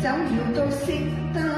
São Gil, tô sentando.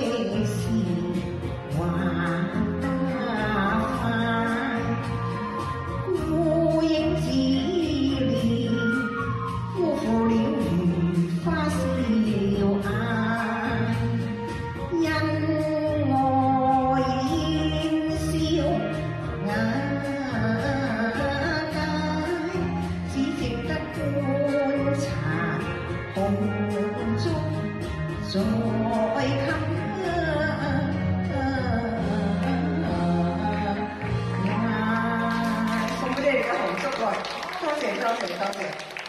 梦中总会唱歌。啊，我不得给它，多谢多谢多谢。